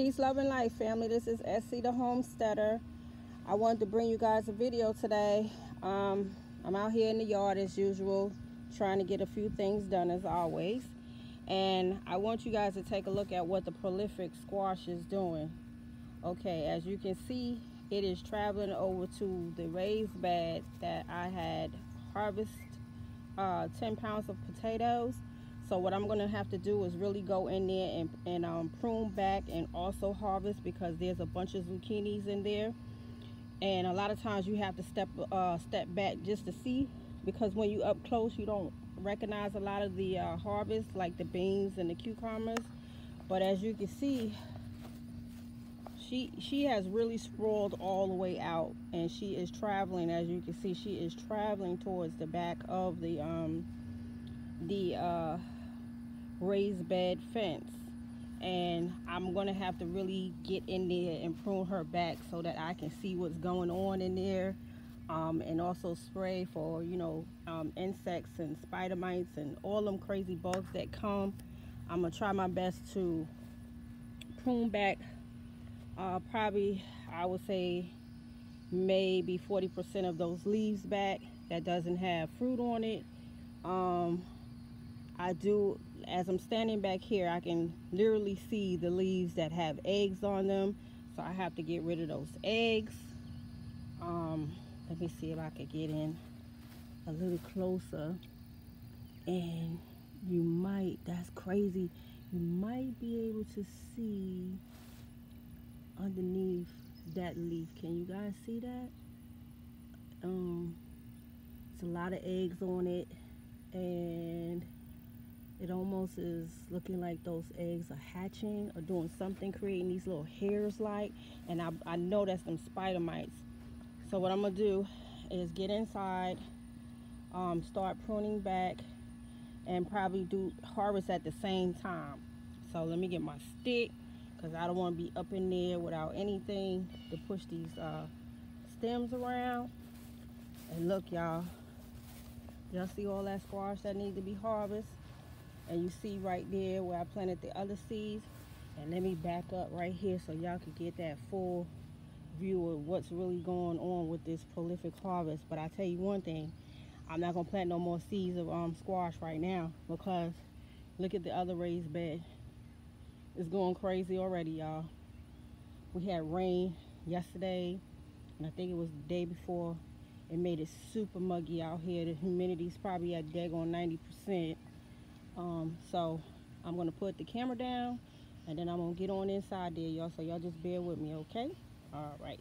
Peace, love, and life, family. This is Essie the Homesteader. I wanted to bring you guys a video today. Um, I'm out here in the yard as usual, trying to get a few things done as always. And I want you guys to take a look at what the prolific squash is doing. Okay, as you can see, it is traveling over to the raised bed that I had harvested uh, 10 pounds of potatoes so what I'm gonna have to do is really go in there and, and um, prune back and also harvest because there's a bunch of zucchinis in there. And a lot of times you have to step uh, step back just to see because when you up close you don't recognize a lot of the uh, harvest like the beans and the cucumbers. But as you can see, she she has really sprawled all the way out and she is traveling as you can see she is traveling towards the back of the um the uh raised bed fence. And I'm gonna have to really get in there and prune her back so that I can see what's going on in there. Um, and also spray for you know um, insects and spider mites and all them crazy bugs that come. I'm gonna try my best to prune back uh, probably I would say maybe 40% of those leaves back that doesn't have fruit on it. Um, I do as I'm standing back here, I can literally see the leaves that have eggs on them. So I have to get rid of those eggs. Um, let me see if I could get in a little closer. And you might, that's crazy, you might be able to see underneath that leaf. Can you guys see that? Um, it's a lot of eggs on it. And it almost is looking like those eggs are hatching or doing something, creating these little hairs like. And I, I know that's some spider mites. So what I'm gonna do is get inside, um, start pruning back, and probably do harvest at the same time. So let me get my stick because I don't want to be up in there without anything to push these uh, stems around. And look, y'all, y'all see all that squash that need to be harvested? And you see right there where I planted the other seeds. And let me back up right here so y'all can get that full view of what's really going on with this prolific harvest. But I tell you one thing I'm not gonna plant no more seeds of um, squash right now because look at the other raised bed. It's going crazy already y'all. We had rain yesterday and I think it was the day before. It made it super muggy out here. The humidity's probably at daggone 90 percent um, so I'm gonna put the camera down and then I'm gonna get on inside there y'all. So y'all just bear with me okay? All right